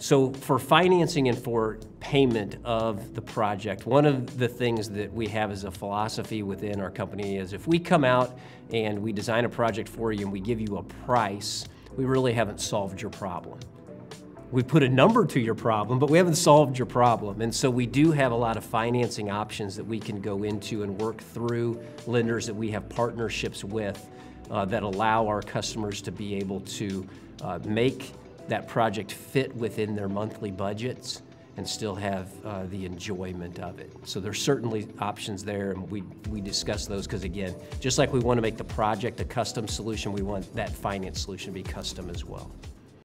So for financing and for payment of the project, one of the things that we have as a philosophy within our company is if we come out and we design a project for you and we give you a price, we really haven't solved your problem. We put a number to your problem, but we haven't solved your problem. And so we do have a lot of financing options that we can go into and work through lenders that we have partnerships with uh, that allow our customers to be able to uh, make that project fit within their monthly budgets and still have uh, the enjoyment of it. So there's certainly options there, and we, we discuss those because again, just like we want to make the project a custom solution, we want that finance solution to be custom as well.